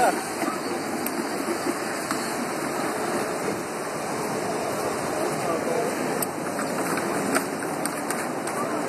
Yeah.